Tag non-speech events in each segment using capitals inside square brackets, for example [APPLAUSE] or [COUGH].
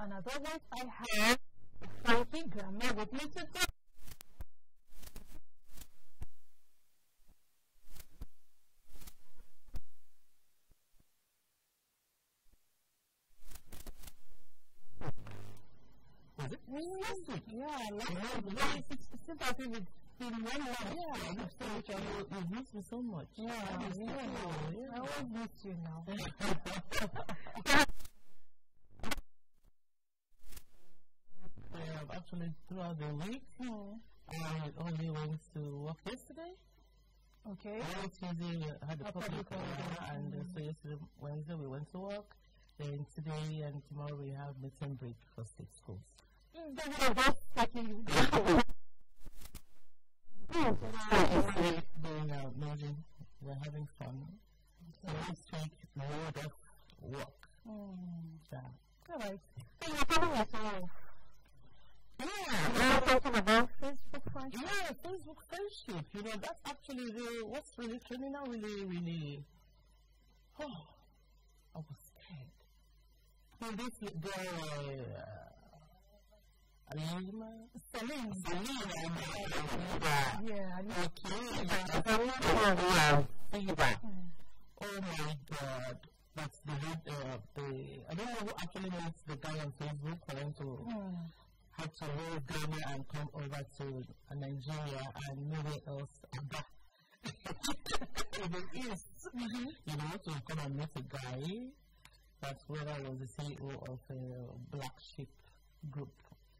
As always, I have Frankie grammar with me today. Was it? Last week, yeah. Yeah, since, since I think it's been one month. Yeah, you've seen each other. You've me so much. Yeah, I yeah. I always miss you now. [LAUGHS] Um, actually, throughout the week, Hmm. I only went to work yesterday. Okay. Last Tuesday, we had a A public holiday. and uh, Mm. so yesterday, Wednesday, we went to work. Then today and tomorrow, we have and break for state schools. Mm, that's- you. It's going amazing. We're having fun. So next week, load of work. Mm. Yeah. All right. So you're Yeah. You're talking about Facebook friendship. Yeah, Facebook friendship. You know, that's actually the, what's really out really, really. Oh, I was scared. So this girl, uh, Alima, Celine. Alima, Yeah, okay, fever. Mm. Oh my God. That's the, head, uh, the, I don't know who actually makes the guy on Facebook for him to Mm. Had to leave Ghana and come over to uh, Nigeria and nowhere else ever. in the East, you know, to come and meet a guy. That's where I was the CEO of a black sheep group.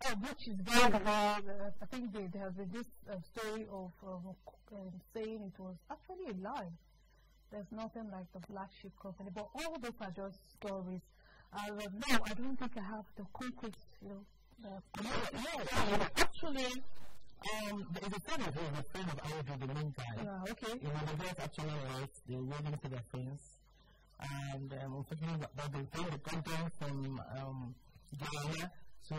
Oh, which is very about, uh, I think they, been this uh, story of um, saying it was actually a lie. There's nothing like the black sheep company, but all those are just stories. Of now, I don't think I have the concrete, you know. Uh, Yeah, yeah, yeah. Actually, um, there is a friend of his, a friend of ours, the main guy. yeah, okay. You know, the guys actually left, they're waiting for their friends. And um, unfortunately, but they found the content from um, Ghana to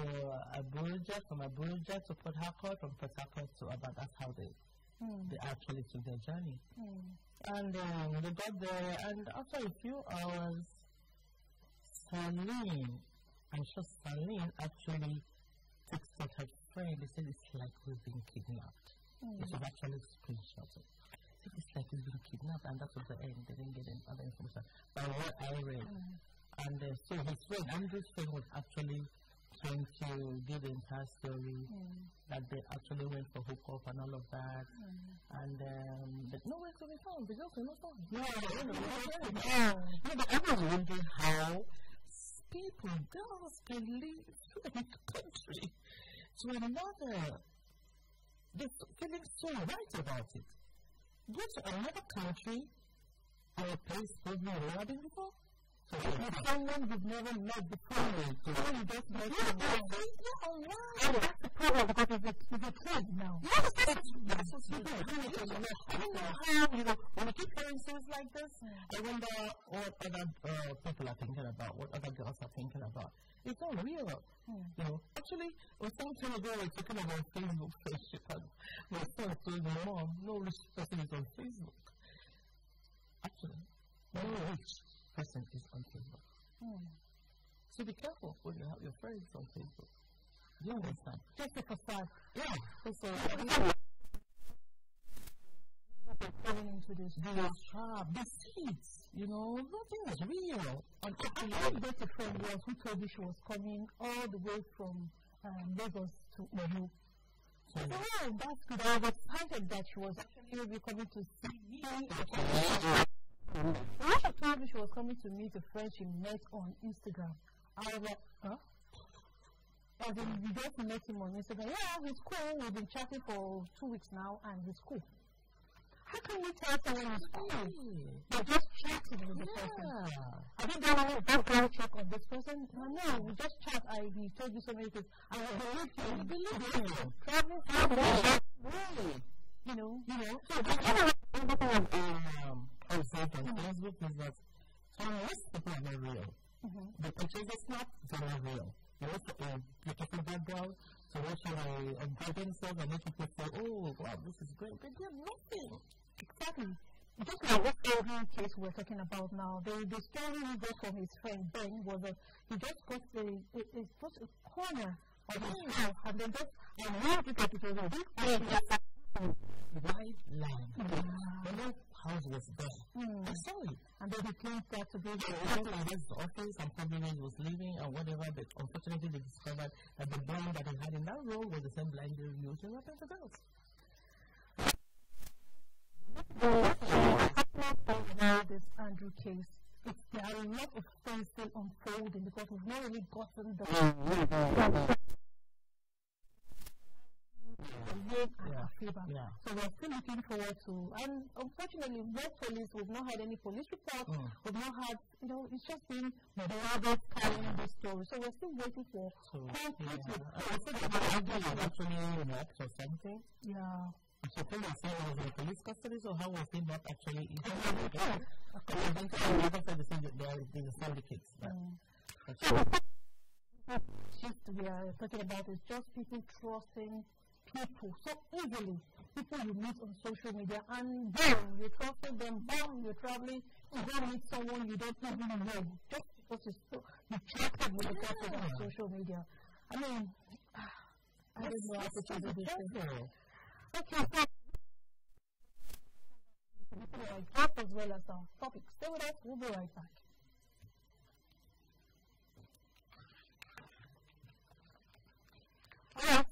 Abuja, from Abuja to Port Harcourt, from Port Harcourt to Aba. That's how they, Mm, they actually took their journey. mm, And um, they got there, and after a few hours, Saline, I'm sure Saline actually texted her friend. They said it's like we've been kidnapped. mm. It was actually screenshotted. So it's like he's been kidnapped, and that was the end. They didn't get any other information. But what I read, Mm. and uh, so his friend, Andrew's friend, was actually trying to give the entire story Mm, that they actually went for hookup and all of that, mm. and um, but no one could be found. The girls were not found. No, no, no, no, no, Yeah. no, but I was wondering how people, girls, can leave a country to another. They're feeling so right about it. Go to another country or a place they've never been before. With someone you've never met before, so you just met yeah, them. yeah, that's the problem because it's a, it's a trend now. Yes, that's, that's what's good. I don't know how, you know, when you keep hearing things like this, I wonder what other uh, people are thinking about, what other girls are thinking about. It's not real. Hmm. You know, actually, was some time ago we were talking about Facebook friendship, and my son told me, Mom, no rich person is on Facebook. Actually, no rich person is on Facebook. Hmm. So be careful when you have your friends on Facebook. You understand? Just a facade. Yeah. So, falling into this. the trap, the seeds, you know, nothing is real. And I had a friend was who told me she was coming all the way from um, Lagos to. I said, wow, that's good. I was excited that she was actually coming to see me. When she told me she was coming to meet a friend she met on Instagram, I was like, huh? As in, we just met him on Instagram. Yeah, he's cool. We've been chatting for two weeks now, and he's cool. How can you tell someone is cool? You're just chatting with the person. I didn't go on background check on this person. No, no, we just chat. I he told you so many things. I believe I you. believe you. Travel, travel. Really? You know, You know, so other thing um, I would say on Facebook is that unless people are not real, Mhm. the pictures are not, they're not real. You look at a beautiful background, so what should I upgrade themselves and make people say, oh, wow, this is great, but they're nothing. exactly. just like what Andrew case we're talking about now, the, the story we got from his friend Ben was that he just got the, it, it got a corner of his house and then just, and how did it was a big wide land. Yeah. The no house was there. Mm. I saw it. And then he claimed that to be the like his office and probably when he was leaving or whatever, but unfortunately they discovered that the blind that he had in that role was the same blind they used in Weapons of Girls. this Andrew case, it's, there are a lot of things still unfolding because we've not really gotten the yeah. Yeah. So we're still looking forward to, and unfortunately, most police, we've not had any police reports, mm. we've not had, you know, it's just been the others carrying this story. So we're still waiting for so, yeah. I think the actually react or something. Yeah. So say I was in police custody, so how was he not actually [LAUGHS] in custody? I think I never said the same, there is syndicates. Mm. [LAUGHS] Just we are talking about is just people trusting people so easily. People you meet on social media, and then you trusted them, boom, you're traveling, you go meet someone you don't even know, just because you, so, you chatted with the person on social media. I mean, ah, I don't know how to say this thing. Okay, so that as well as our topic. Stay with us, we'll be right back. All right.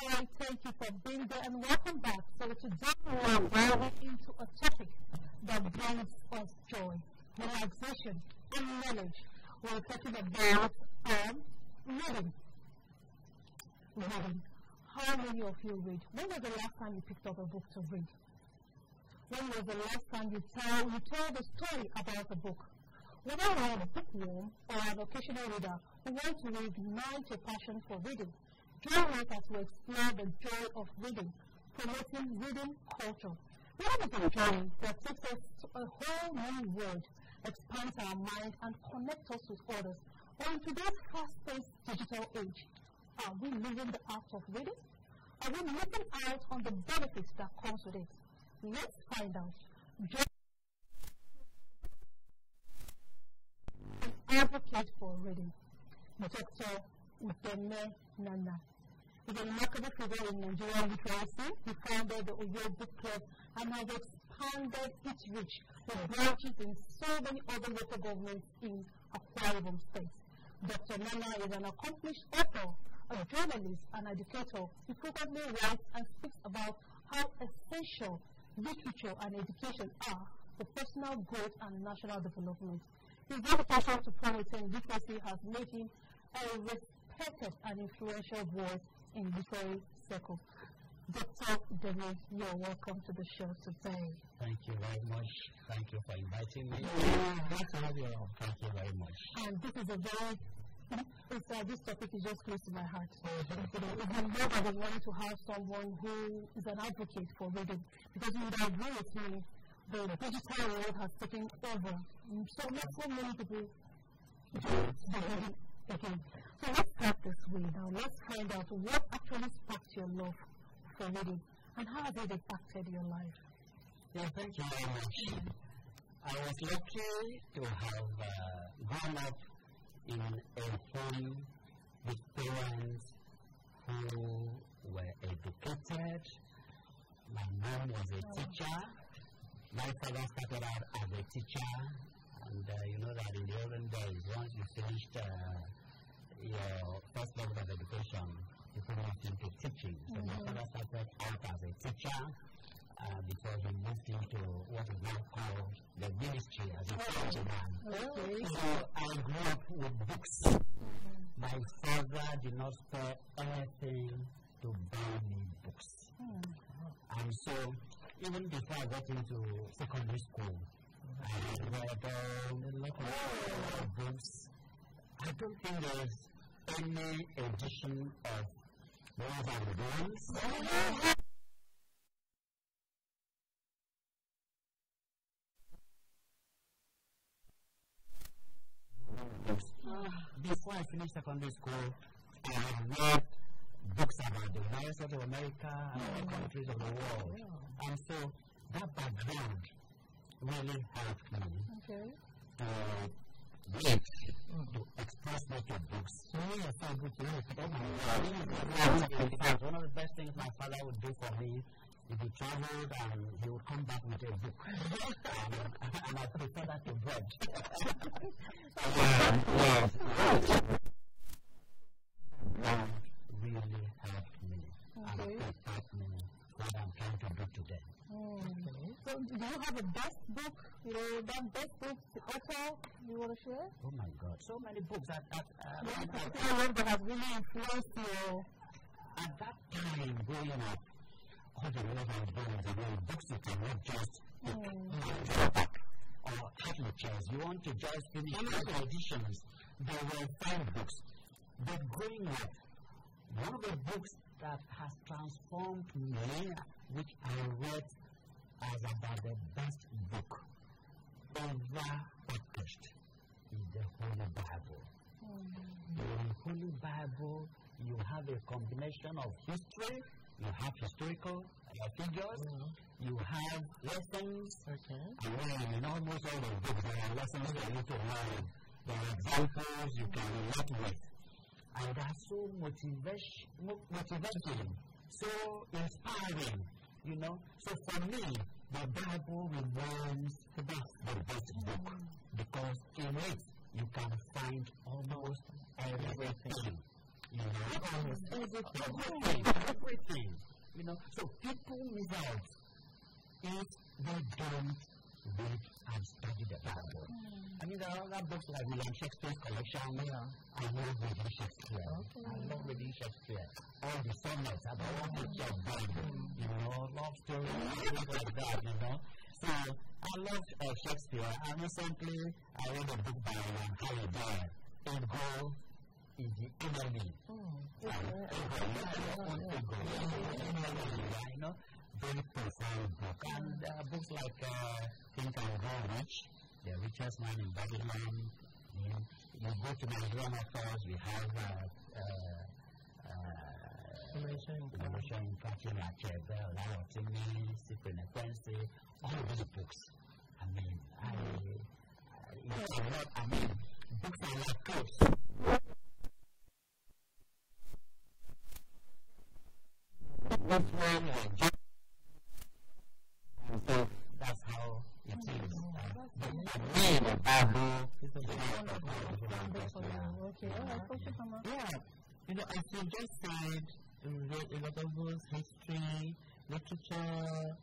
I thank you for being there and welcome back. So today we are diving into a topic that brings us joy, relaxation, and knowledge. We're talking about um, reading. Reading. How many of you read? When was the last time you picked up a book to read? When was the last time you tell you told a story about a book? Whether you are a bookworm or an occasional reader who wants to minds a passion for reading, join us as we explore the joy of reading, promoting reading culture. Reading is a journey that takes us to a whole new world, expands our mind, and connects us with others. But in today's fast-paced digital age, are we living the art of reading? Are we missing out on the benefits that comes with it? Let's find out. An advocate for reading, Dr. Udeme Nana. He's a remarkable figure in Nigerian literacy. He founded the Uyo Book Club and has expanded its reach with branches in so many other local governments in Akwa Ibom State. Dr. Nana is an accomplished author, a journalist, and educator. He frequently writes and speaks about how essential literature and education are for personal growth and national development. His dedication to promoting literacy has made him a respected and influential voice in literary circles. Dr. Dennis, you're welcome to the show today. Thank you very much. Thank you for inviting me. Nice to have you. Thank you very much. And this is a very it's, uh, this topic is just close to my heart. you know, it's more than wanting to have someone who is an advocate for reading, because you would agree with me, the digital world has taken over. So not so many people reading [LAUGHS] again. So let's start this way now. Let's find out what actually sparked your love for reading, and how has it impacted your life? Yeah, thank you very much. I was lucky to have uh, grown up in a home with parents who were educated. My mom was a teacher. My father started out as a teacher. And uh, you know that in the olden days, once you finished uh, your first level of education, you could move into teaching. So mm -hmm. my mm-hmm. father started out as a teacher uh, before he moved into what is now called the ministry as a clergyman. Okay. So I grew up with books. My father did not spare anything to buy me books. Mm. And so even before I got into secondary school, I read a lot of books. I don't think there's any edition of Love and Guns. Ah. before I finished secondary school, I had read books about the United States of America and other mm. countries of the world. And so that background really helped me okay. to read, to express me to books. So yes, I good to One of the best things my father would do for me if he traveled and he would come back with a book. and I prefer that to bread. yes, yes. That really helped me okay. and helped me what I'm trying to do today. Mm. Okay. So do you have a best book, you know, that best book author you want to share? Oh my God, so many books that, that, uh, that, that have really influenced you. At that time, growing up, all the relevant bones and all books you cannot just mm. or lectures. You want to just finish all editions. There were five books. But growing up, one of the books that has transformed me, which I read as about the best book ever published, is the Holy Bible. Mm. In the Holy Bible, you have a combination of history, you have historical figures, mm you have lessons, okay. and then in almost all the books there are lessons for you to learn. There are examples you can relate with. And that's so motivating, so inspiring, you know. So for me, the Bible remains the best, the best book because in it you can find almost everything You know, almost everything, everything. You know, so people miss out if they don't read and study the Bible. Mm. I mean, there are other books like William Shakespeare's collection. Yeah. I love reading Shakespeare. Okay. I love reading Shakespeare. All the sonnets about what nature of Bible. Mm. You know, love stories, things like that, you know. So, I love uh, Shakespeare. And recently, I read a book by Harry Dyer, Ego is the enemy. Mm. Yeah. Uh, ego, not your ego. You know, very profound book. And uh, books like uh, Think and Grow Rich, The Richest Man in Babylon. You, go to Nigerian authors, we have uh, uh, Innovation in Catching Achebe, Ola Rotimi, Stephen Ekwensi, all these books. I mean, I, a lot, I mean, books are like clothes. Which one was so that's how it is. The name of Bible is a Okay, all right, Coach Yeah, you know, as you just said, a lot of books, history, literature,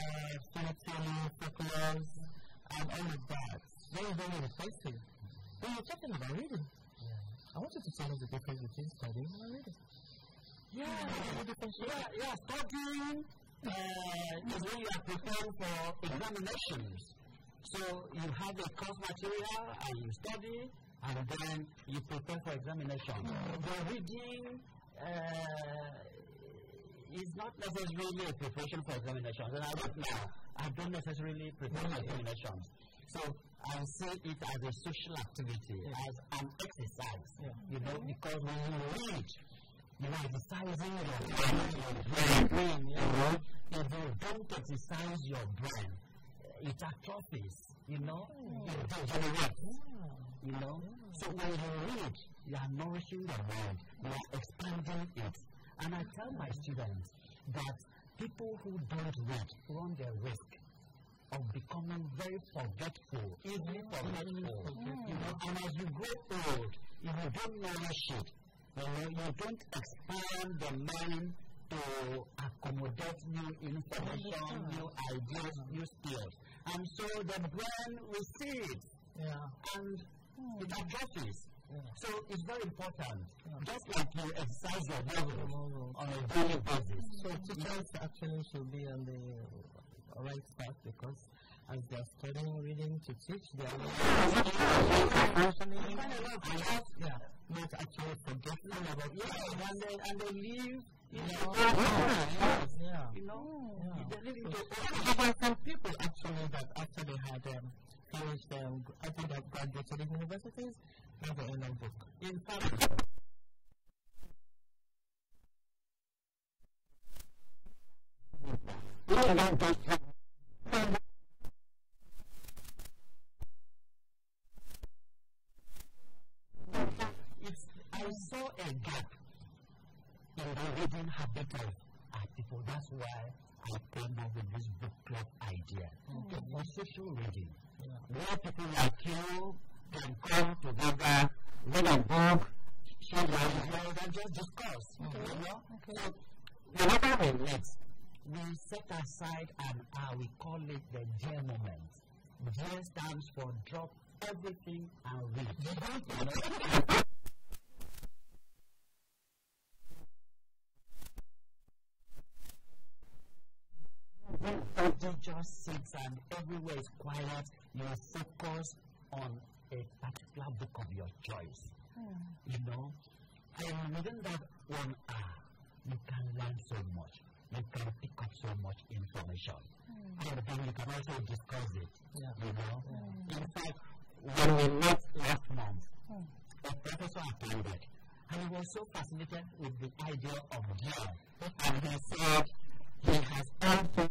uh, storytelling, folklore, and all of that. Very, very refreshing. But you're talking about reading. Yeah. I want you to tell us the difference between studying and reading. Yeah, yeah, studying uh, is when you are preparing for examinations. So you have a course material and you study and then you prepare for examination. The reading uh, is not necessarily a preparation for examinations. And I don't now, I don't necessarily prepare for examinations. So I see it as a social activity, as an exercise, yeah. you know, because when you read, you are exercising your brain. You know, if you don't exercise your brain, it atrophies. You know, mm. it degenerates. Mm. You know, mm. so when you read, you are nourishing the mind, you are expanding it. And I tell my students that people who don't read run the risk of becoming very forgetful, easily forgetful. You know, and as you grow old, if you don't nourish it, you know, you don't expand the mind to accommodate new information, new ideas, new skills. And so the brain receives yeah. and mm. it atrophies. Yeah. So it's very important. Yeah. Just like you exercise your muscles on a daily basis. So teachers actually should be on the right path because as they are studying reading to teach, they are yeah, not actually forgetting about yeah, and they and they leave you know, yeah, yeah. you know, yeah. they live into there are some people actually that after they had um, finished um, after they graduated universities, have their own book. In fact. Yeah, I the reading habit of our people. That's why I came up with this book club idea. Okay. For social reading. Yeah. Where people like you can come together, read a book, share their ideas, and just discuss. Okay. Mm. You know? okay. So, whenever we meet, we set aside an hour, we call it the DEAR moment. DEAR stands for drop everything and read. [LAUGHS] Everybody just sits and everywhere is quiet. You are focused on a particular book of your choice. Mm. You know? And within that one hour, you can learn so much. You can pick up so much information. Mm. And then you can also discuss it. Yeah. You know? Mm. In fact, when we met last month, mm. a professor attended. And he was so fascinated with the idea of God. And he said he has also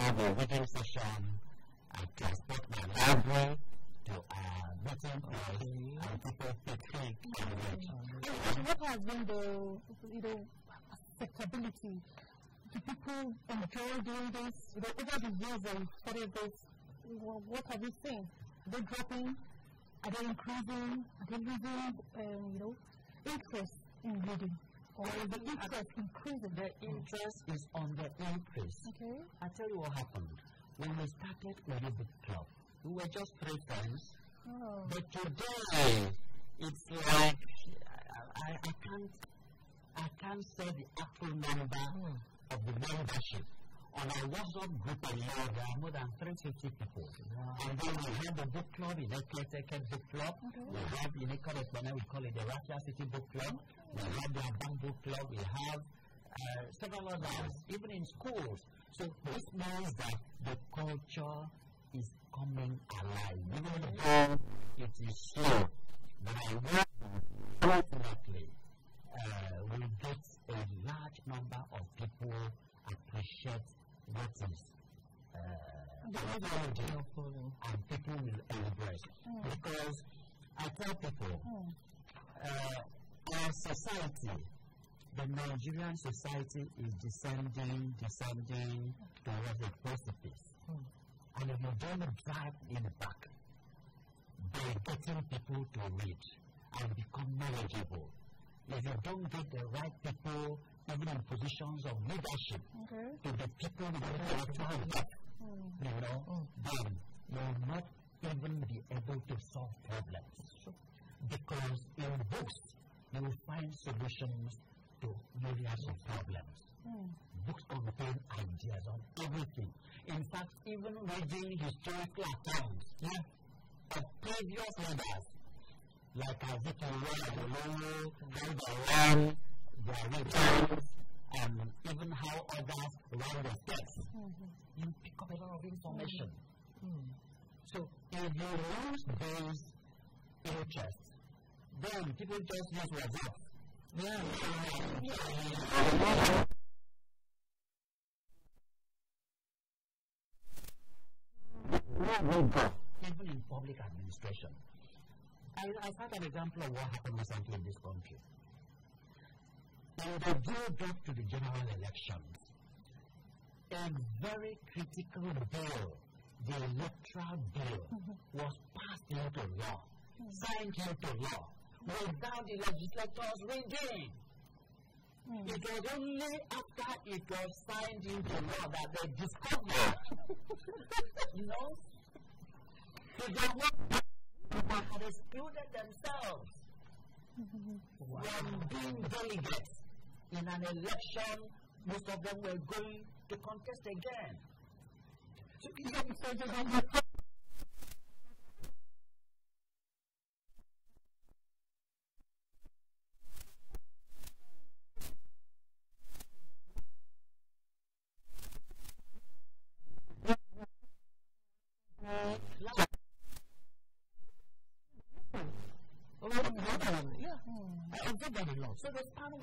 have a and people fatigue from it. And what has been the, you know, acceptability? Do people enjoy doing this? You know, over the years that you've studied this, what have you seen? Are they dropping? Are they increasing? Are they losing, um, you know, interest in reading? Or is the interest increasing? The interest is on the increase. Okay. I tell you what happened. When we started Uyo Book Club, we were just three friends. Oh. But today, it's like I, I can't I can't say the actual number of the membership. On our WhatsApp group alone, there are more than 350 people. And then we have the book club, in Eketeke Book Club. We have in Ekorespana, we call it the Raffia City Book Club. We have the Abang Book Club. We have uh, several others, even in schools. So this means that the culture is coming alive. Even though it is slow, but I know ultimately uh, we get a large number of people appreciate what is uh, and people? will embrace. Because I tell people, uh, our society, the Nigerian society is descending, descending towards a precipice. And if you don't drive in back by getting people to read and become knowledgeable, if you don't get the right people even in positions of leadership Okay. to the people with intellectual depth, hmm. you know, then you will not even be able to solve problems. Because in books, you will find solutions to myriads of problems. Hmm. Books contain ideas on everything. In fact, even reading historical accounts of previous leaders, like Azikiwe, Adolongo, Gandhi, their returns, and even how others run the steps, you pick up a lot of information. Hmm. So if you lose those interests, then people just use WhatsApp. Yeah. Even in public administration. I, I cite an example of what happened recently in this country. In the build up to the general elections, a very critical bill, the electoral bill, mm-hmm. was passed into law, mm-hmm. signed into law, without the legislators reading. Mm. It was only after it was signed into law that they discovered, [LAUGHS] you know, the government had excluded themselves. Mm-hmm. From being delegates in an election. Most of them were going to contest again. So, so the Yeah, I I did that a lot. So the span of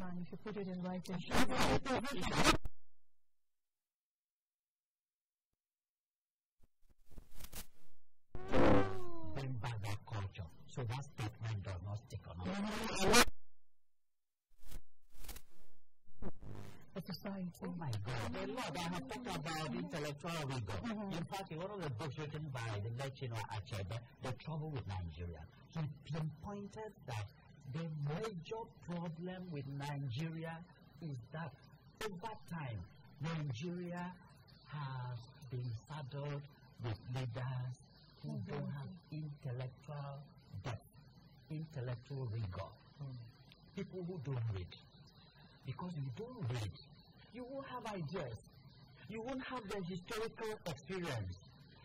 man, if you put it in writing. Bring back that culture. So that statement does not stick on us. The society. Oh my God. A lot. I have talked about intellectual rigor. In fact, in one of the books written by the late Chinua Achebe, The Trouble with Nigeria, he pinpointed that the major problem with Nigeria is that over time, Nigeria has been saddled with leaders who mm-hmm. don't have intellectual depth, intellectual rigor. Mm. People who don't read. Because you don't read, you won't have ideas. You won't have the historical experience.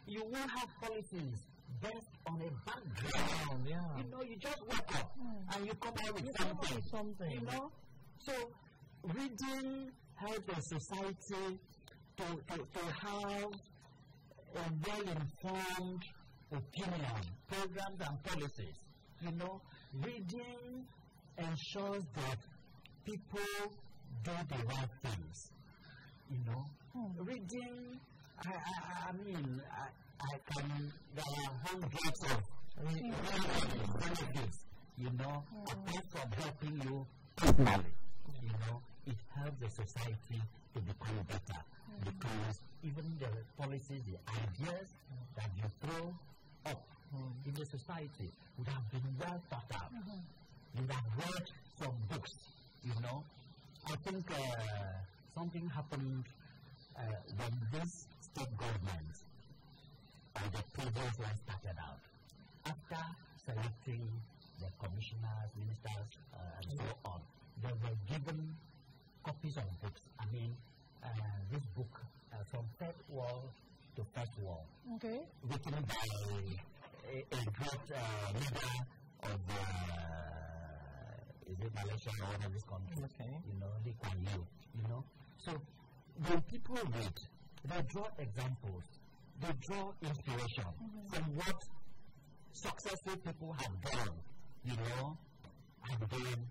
You won't have policies based on a background. yeah. You know, you just wake up and you come out with something. something. You know? So, reading helps a society to, to, to have a well-informed opinion, programs and policies. You know, reading ensures that people do the right things. You know, reading. I, I, I mean, I, I can, there are hundreds of benefits, you know, mm. apart from helping you personally, you know, it helps the society to become better mm. because even the policies, the ideas that you throw up in the society would have been well thought out. -hmm. You would have read some books, you know. I think uh, something happened uh, when this state government and the previous one started out. After selecting the commissioners, ministers, uh, and so on, they were given copies of books. I mean, uh, this book uh, from third world to first world, okay. written by a, a great uh, leader of the is it Malaysia or one of these countries? Okay. You know, Lee Kuan Yew. You know, so when people read, they draw examples they draw inspiration mm-hmm. from what successful people have done, you know, and then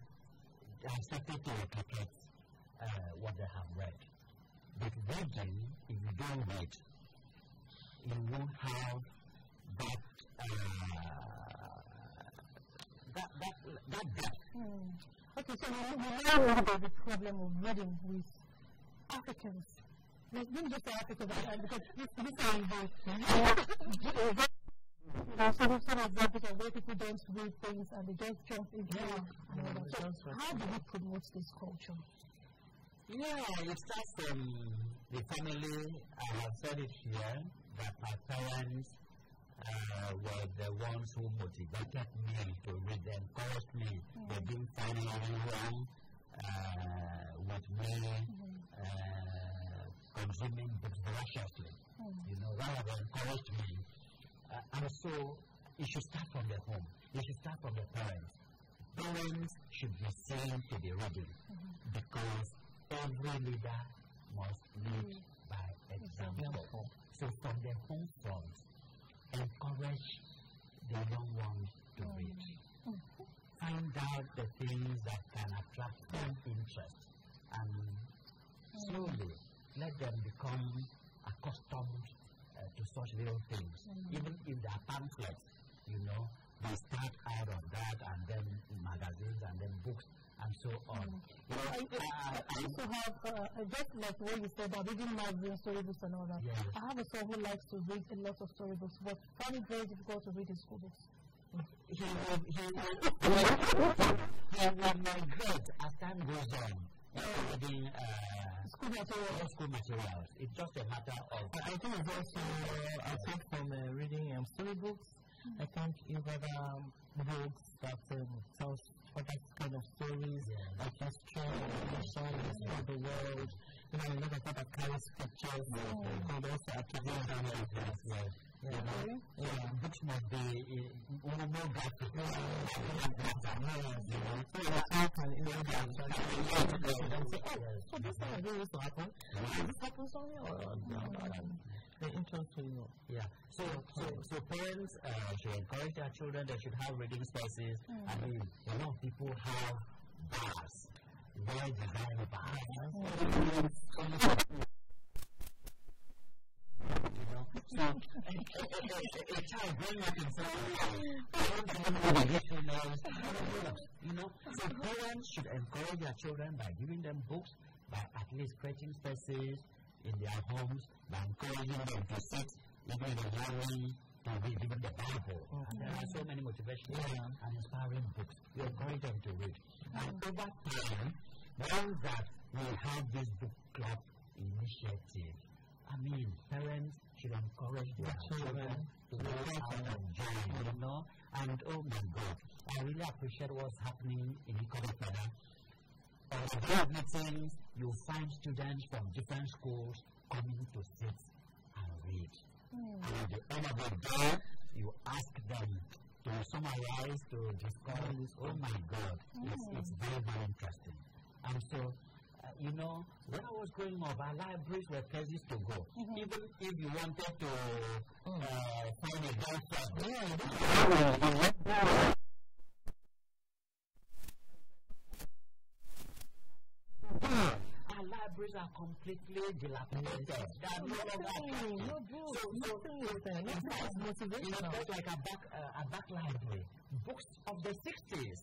they are started to replicate uh, what they have read. But reading, if you don't read, you won't have that uh, that that that depth. Mm. Okay, so we, we now know about the problem of reading with Africans let me just ask because I, because this, this is involved. Uh, some, some examples of where people don't read things and they just jump into yeah. it. So how do we promote this culture? Yeah, it starts from the family. I have said it here that my parents uh, were the ones who motivated me to read, encouraged me. Mm. They didn't find anything wrong uh, with me. Mm-hmm. Uh, consuming voraciously. Mm. You know, that has encouraged me. Uh, and so it should start from the home. It should start from the parents. Parents should be seen to be reading mm-hmm. because every leader must lead mm. by example. So from the home front, encourage the young ones to mm. read. Mm. Find out the things that can attract their interest and mm. Slowly let them become accustomed uh, to such little things. Mm-hmm. Even if they are pamphlets, you know, they start out of that and then magazines and then books and so on. Mm-hmm. You know, I, I, I, used to have, uh, just like what you said about reading magazines, storybooks and all that. Yes. I have a son who likes to read a lot of storybooks, but found it very difficult to read his school books. He will, he will, migrate as time goes on. Reading, uh, school materials. school materials. It's just a matter of. I think it's also, uh, I think from uh, reading um, storybooks, mm-hmm. I think even um, books that um, tells other kind of stories, yeah. like history, emotions, of the world. You know, a lot of that carry scriptures, mm-hmm. and also attribute them like yes. Yeah, know, so know this kind of happen. This happen somewhere or the interest you? Yeah. So, so, so parents should encourage their children. They should have reading spaces. Mm. I mean, a lot of people have bars. Where design bars. Mm so, child growing up in you know, so parents should encourage their children by giving them books, by at least creating spaces in their homes, by encouraging them to sit even in the morning to read even the Bible. Mm-hmm. There are so many motivational yeah. and inspiring books. We encourage them to read. Mm-hmm. And over time, once that we have this book club initiative, I mean, parents should encourage their children to go out and join, you know. And oh my God, I really appreciate what's happening in Ikoripeda. On the day of meetings, you find students from different schools coming to sit and read. Mm. And at the end of the day, you ask them to summarize, to discuss this. Oh my God, mm. it's, it's very, very interesting. And so you know, when I was growing up, our libraries were places to go. Mm-hmm. Even if you wanted to uh, find a girlfriend, yeah, our libraries are completely dilapidated. They are no longer. No books. So, so, Nothing is there. You know, motivational. like a back, uh, a back library. Books of the 60s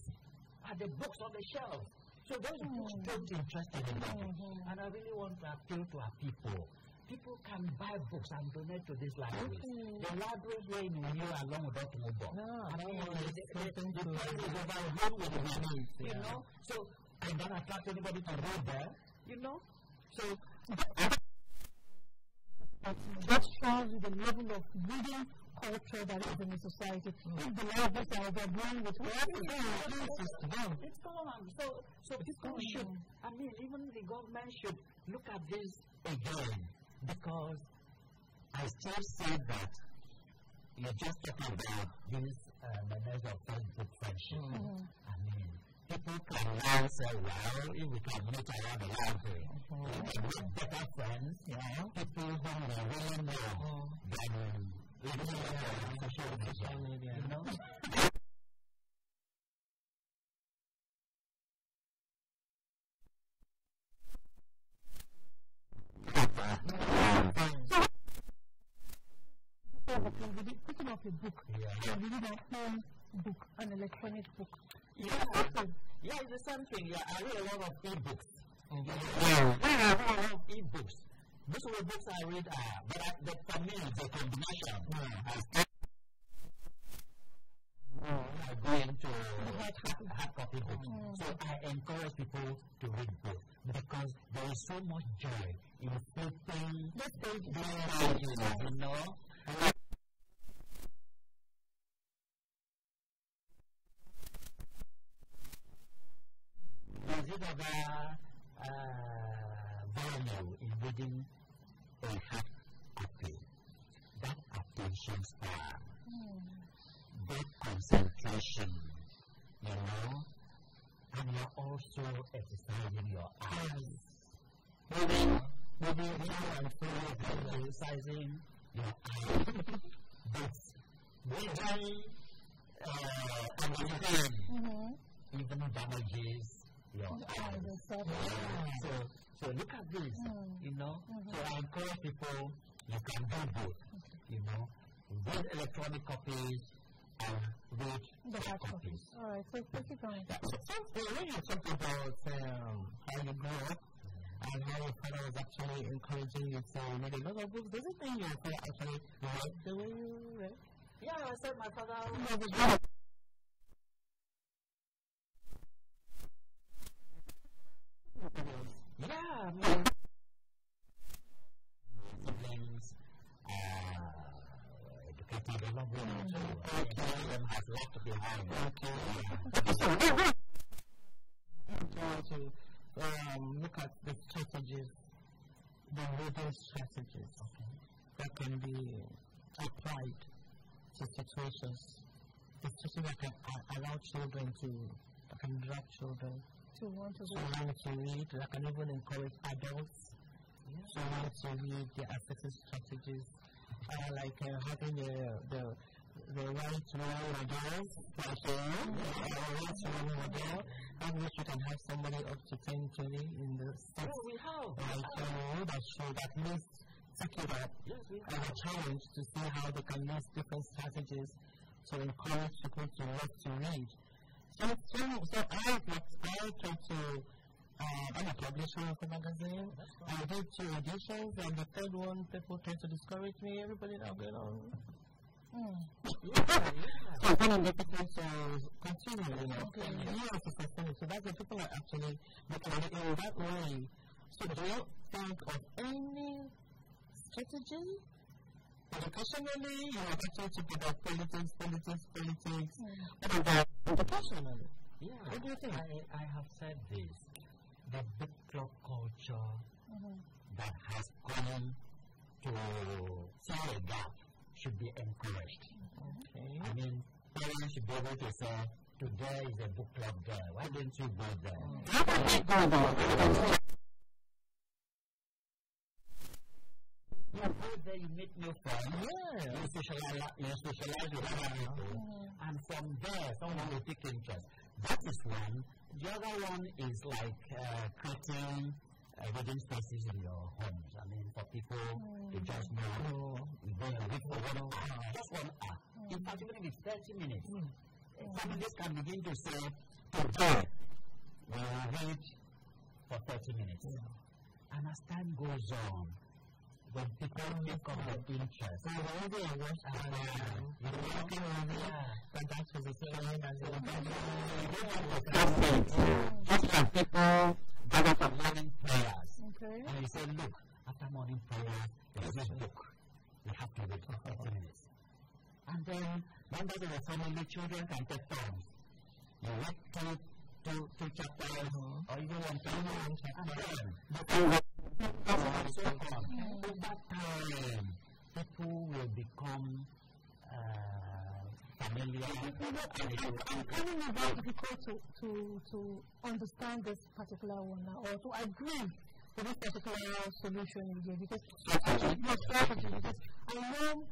are the books on the shelf. So those books don't interest anybody. Mhm. And I really want to appeal to our people. People can buy books and donate to these libraries. Mhm. The library here in New along with Dr. Mubo. Yeah, I that mean, one the, is the, something the to- price is over one with the money, you know. So, and then attract anybody to read there, you know. So, That shows you the level of reading culture that is in the society. If the libraries are overrun with Yeah, it's gone. So, so people should, I mean, even the government should look at this again because I still say that you're just talking about these uh, manners of Facebook friendship. Mm-hmm. I mean, people can now say, well, if we can meet around the library, we can make better friends, people whom we really know than living on social media, you know? picking up a book, Yeah. you're reading a home book, an electronic book. Yeah, yeah, it's the same thing. Yeah, I read a lot of e-books. Yeah, I read a lot of e-books. Most of the books I read are, but, I, but for me, it's a combination. Hmm. I start I go into hard, hard copy books. Hmm. So I encourage people to read books because there is so much joy in flipping the pages, you know. Is it of a uh, value in reading a hard copy? That attention span, that concentration, you know, and you're also exercising your eyes. Maybe, maybe now I'm fully exercising your eyes. but reading uh, on the Mm-hmm. even damages your eyes. So, So, so look at this, you know. So I encourage people, you can do both, you know. Read electronic copies and read the hard copies. copies. All right, so keep it going. So when you talk about um, how you grew up and how your father was actually encouraging you to read a lot of books, does it mean your father actually read the way you read? Yeah, I said my father. Yeah, I mean, siblings, uh, educated, they love reading too. I mean, none of them has left behind. trying to um, look at the strategies, the reading strategies okay. that can be applied to situations. Strategies that can allow children to, that can drive children To want to read. learn to read, that can even encourage adults. To learn to read the effective strategies, uh, like uh, having the, the, the right role models, like uh, the right role model, in which you can have somebody up to 10, 20 in the set, Oh, we have. like uh, that should at least take it up Yes, as a challenge to see how they can use different strategies to encourage people to love to read. So, so, so I, like, I try to, uh, I'm a publisher of a magazine. I did two editions, and the third one, people try to discourage me. Everybody now going on. [LAUGHS] So it's kind of difficult to continue, you know. Okay. To sustain it. So that's what people are actually looking at it in that way. So do you think of any strategy educationally, you know, actually talk about politics, politics, politics, what about educationally? Yeah, What do you think? I, I have said this. The book club culture mm-hmm. that has come to fill a gap should be encouraged. Okay. I mean, parents should be able to say, today is a book club day. Why don't you go there? How You go there, you meet new friends. Yeah. You socialize, you socialize with other people, and from there, someone will take interest. That is one. The other one is like uh, creating uh, reading spaces in your homes. I mean, for people Mm. to just know, oh, we go and read for one hour, just one hour. In fact, even if it's 30 minutes, uh, families can begin to say, today, we will read for 30 minutes. And as time goes on, when people take up the interest, So the older I watch Ah, the you know, walking yeah. but that was the same as the Just like people gather for morning prayers. Okay. And you say, look, after morning prayer, there's this book. We have to read for 30 minutes. And then members of the family, children can take turns. You read two, two, two chapters, or even one chapter, and then so. Over time, people will become uh, familiar I'm it very difficult to, to, to understand this particular one now, or to agree with this particular solution you because because I know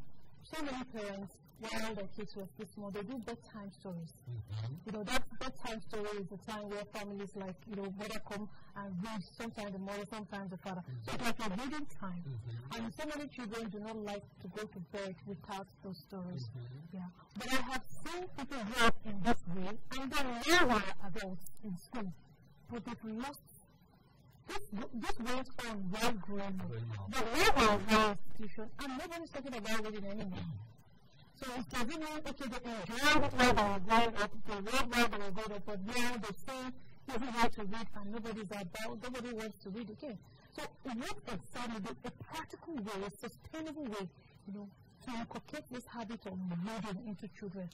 so many parents, while their kids were still small, they do bedtime stories. Mm-hmm. You know, that bedtime story is the time where families like, you know, mother come and read, sometimes the mother, sometimes the father. So it's like a reading time. Mm-hmm. And so many children do not like to go to bed without those stories. Mm-hmm. Yeah. But I have seen people grow in this way, and then now are adults in school. But they've lost. This, this went on while growing up. But now our institution, and nobody's talking about reading anymore. So it's doesn't mean, okay, they enjoy it while they were growing up, they read while they were growing up, but now they say, doesn't like to read, and nobody's about, nobody wants to read again. So what exactly the, a practical way, a sustainable way, you know, to inculcate this habit of reading into children?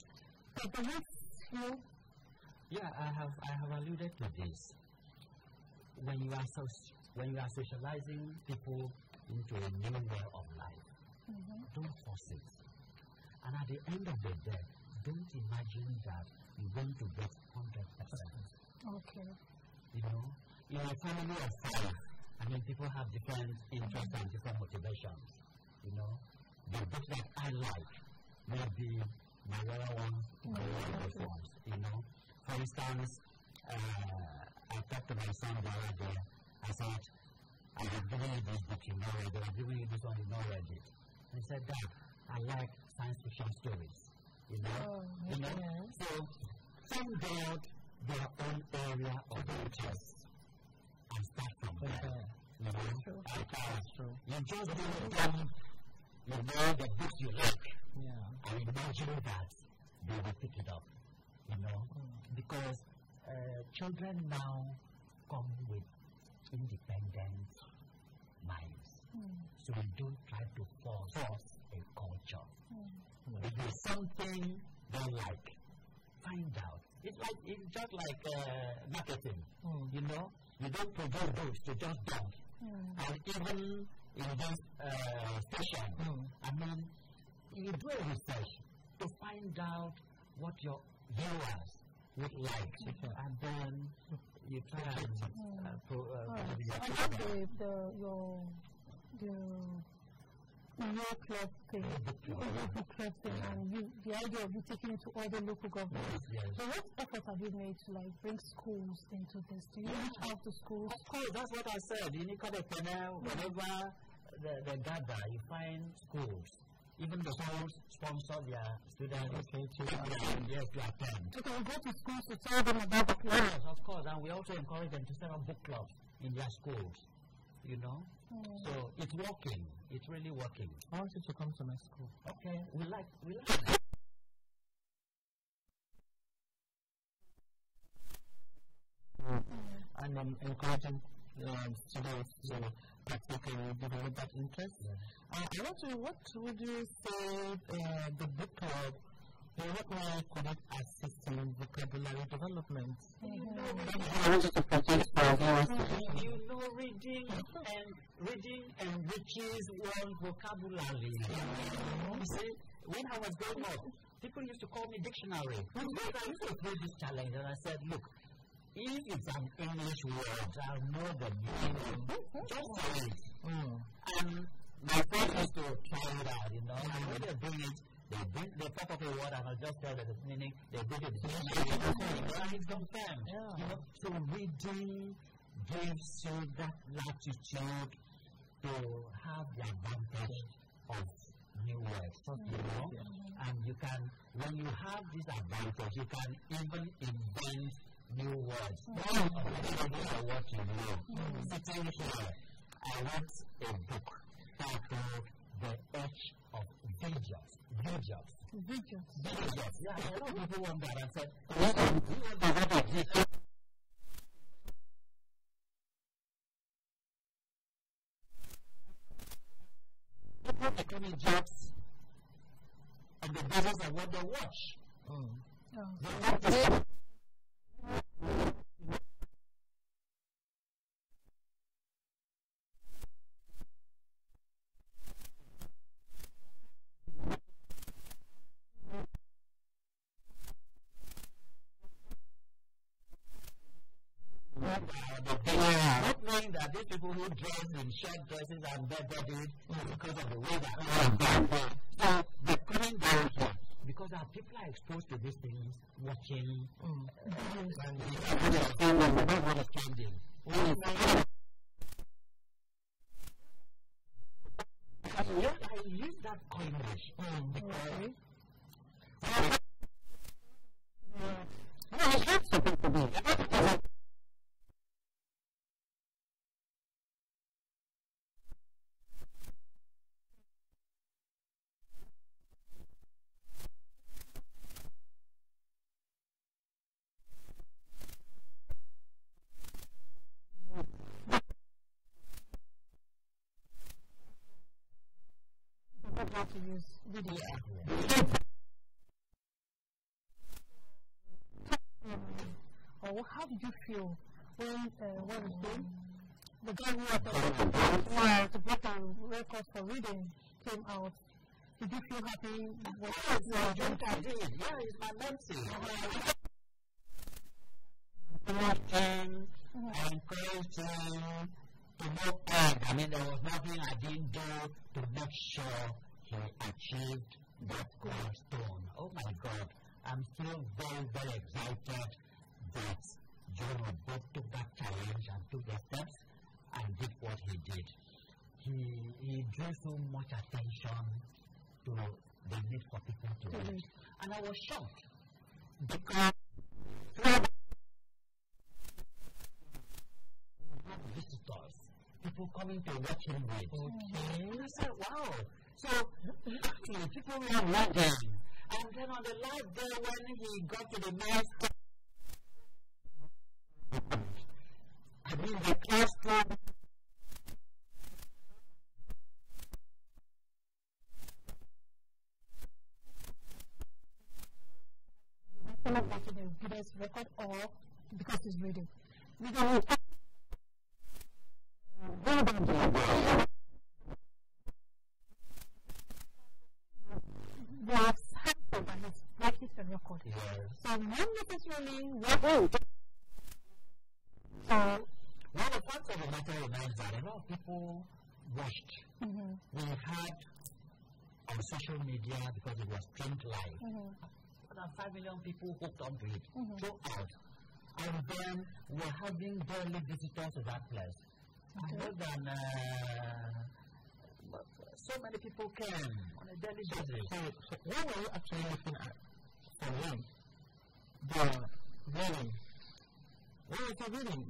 But the next feel Yeah, I have I have alluded to this. When you are so when you are socializing people into a new way of life, mm-hmm. don't force it. And at the end of the day, don't imagine that you're going to get hundred percent. Okay. You know, in a family of five, I mean, people have different interests and different motivations. You know, the book that I like may be my other one, my other ones. You know, for instance, uh, I talked to my son the other day. I said, I have given you this book, you know. I've given you this one, you know read it. He said, Dad, I like science fiction stories. You know, Oh, you know. okay. So find out their own area of interest and start from there. You know, True. because you just don't dump, you know, the books you like Yeah. and imagine that they will pick it up. You know, because uh, children now come with independent minds. So we don't try to force a culture. If there's something they like, find out. It's like it's just like uh, marketing. You know, you don't produce books to just dump. And even in this uh, station, I mean, you do a research to find out what your viewers would like, and then you try and uh, pro, uh, Alright. put it in So your I program. the, the your the club thing, club thing, and you, the idea of you taking it to other local governments. Yes. So what effort have you made to like bring schools into this? Do you reach out to schools? Of course, that's what I said. In Ikot Ekpene, whenever they, they gather, you find schools. Even the schools sponsor their students to yes, to attend. So can you go to schools to tell them about the plan? Yes, of course, and we also encourage them to set up book clubs in their schools. You know, so it's working. It's really working. I want you to come to my school. Okay, we like we like. And I'm encouraging um, students to and develop that interest. Uh, I want to, what would you say uh, the book club, in what way could it assist in vocabulary development? I want you to project for our viewers. You know, reading and reading enriches one's vocabulary. You see, when I was growing up, people used to call me dictionary. But I used to face this challenge, and I said, look, if it's an English word, I'll know the meaning. Just say it. Mm. And my friends used to try it out, you know, and when they bring it, they bring, they pop up a word and I'll just tell them the meaning, they bring it, it's confirmed. Yeah. You know, so reading gives you that latitude to have the advantage of new words, you know, and you can, when you have this advantage, you can even invent new words. One of what you know. Mm. Sitting here, I wrote a book titled The Edge of Vigils. Vigils. Vigils. Vigils. Yeah, a lot of people wonder and said, what do you know People becoming jobs on the basis of what they watch. Mm. Oh. that these people who dress in short dresses and bare-bodied because of the weather. So they're coming down here because our people are exposed to these things, watching, mm. uh, and they know what is changing. I use that coinage mm. because okay. no, it's not supposed to be. to use video. or how did you when uh, it? The who had the, and record for reading came out. Did you feel happy? What was your dream? I did. Yeah, it's my Nancy. Nothing. I encouraged to work hard. I mean, there was nothing I didn't do to make sure he achieved that milestone. Oh my God, I'm still very, very excited that John Obot took that challenge and took the steps and did what he did. He, he drew so much attention to the need for people to mm -hmm. And I was shocked because visitors, people coming to watch him read. Okay. And I said, wow, so actually, people were lagging. And then on the last day when he got to the next I mean the classroom Guinness record or because he's reading. We don't was harmful and has practiced and record. Yes. So not necessarily what So one of parts of the matter remains that a lot of people watched. Mm-hmm. We had on social media because it was streamed live. Mm-hmm. More than five million people hooked onto it mm-hmm. throughout. And then we're having daily visitors to that place. Okay. More than uh, so many people came on a daily basis. So, so what were you actually looking at for? The reading. Was the reading?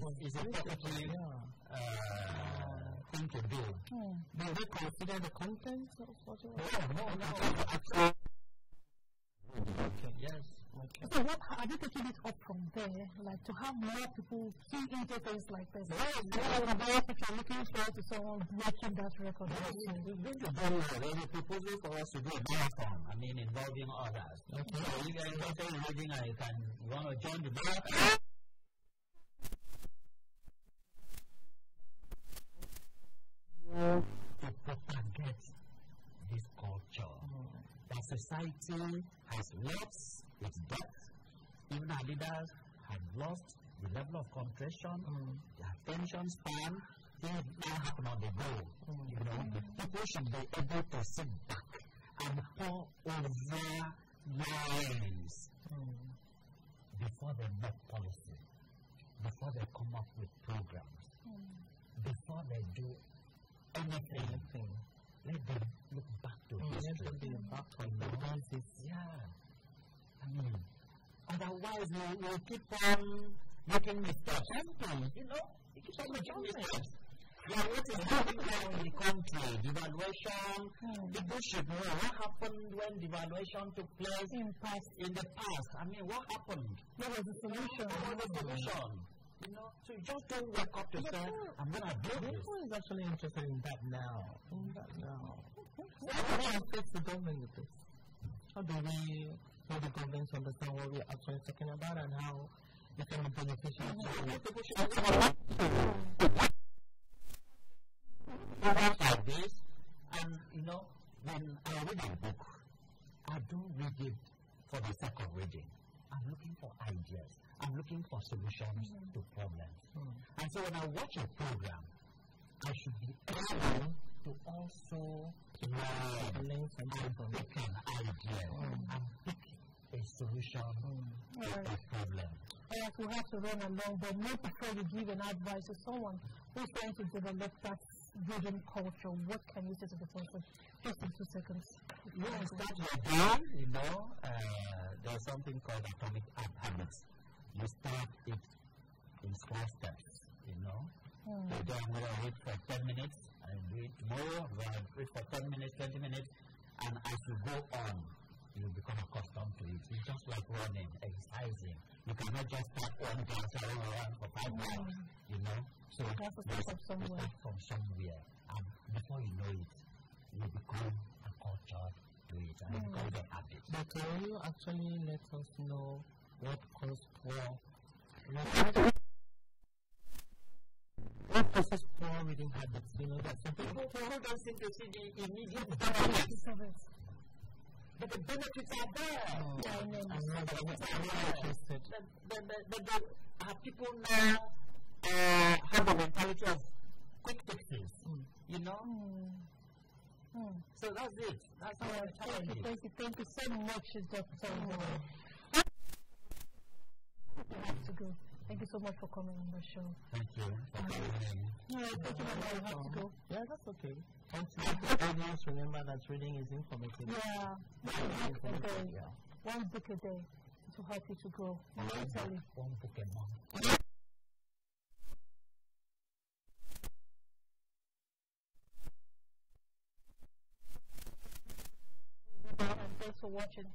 What is, is a perfectly uh, thing to do. Hmm. Do they consider the content of what you are you taking it up from there, like to have more people see things like this? Yes, yes. About if you're looking forward to someone making that record. Yes, we've been to Denmark. There's a proposal for us to do a marathon. I mean, involving others. Okay. So you guys are saying reading, I can you want to join the marathon? to propagate this culture. Mm. That society has lots, its depth, even our leaders have lost the level of concentration, mm. their attention span, things now happen on the go. Mm. You know, the people should be able to sit back and pore over lies mm. before they make policy, before they come up with programs, mm. before they do anything. anything. Let them look back to mm, history. Let them back on the. Yeah. I mean, otherwise we will keep on making mistakes. You know, you keep on making mistakes. Yeah, what is happening now in the country? Devaluation. Mm. People should know what happened when devaluation took place in, past. in the past. I mean, what happened? What was the solution? What was the solution? You know, so you just don't wake up to say, I'm going to do this. Who is actually interested in that now? In that now. So how do we affect the government with this? How do we, how the government understand what we're actually talking about and how it can be beneficial to programs like this, and you know, when I read a book, I don't read it for the sake of reading. I'm looking for ideas. I'm looking for solutions mm -hmm. to problems. Mm. And so when I watch a program, I should be able to also learn and pick an idea mm. and pick a solution to a problem. Yes, we have to run along, but not before you give an advice to someone who's trying to develop that vegan culture. What can you say to the person? Just in two seconds. Yeah, start with one, you know, uh, there's something called atomic habits. You start it in small steps, you know. Mm. So then I'm going to read for 10 minutes, and read tomorrow, I'm to read for 10 minutes, 20 minutes, and as you go on, you become accustomed to it. It's just like running, exercising. You cannot just start one class and run for five mm. hours, you know. So you have to start from somewhere. Start from somewhere, and before you know it, you become a culture to it, and mm. become the habit. But can you actually let us know what causes poor? What causes poor reading habits? You know, that some people who don't seem to see the immediate benefits but the benefits are there. Oh, yeah, and then the benefits are there. But, but, but, uh, people now uh, have the mentality of quick fixes, mm. you know? Mm. Mm. So that's it. That's all right. Thank you, thank you, thank you so much, Dr. Mm. have to go. Thank you so much for coming on the show. Thank you. Thank you. Yeah, thank you, I have to go. Yeah, that's okay. Thanks. Audience, remember that reading is informative. Yeah. One book a day. Yeah. One book a day to help you to grow. Mentally. One book a month. Thanks for watching.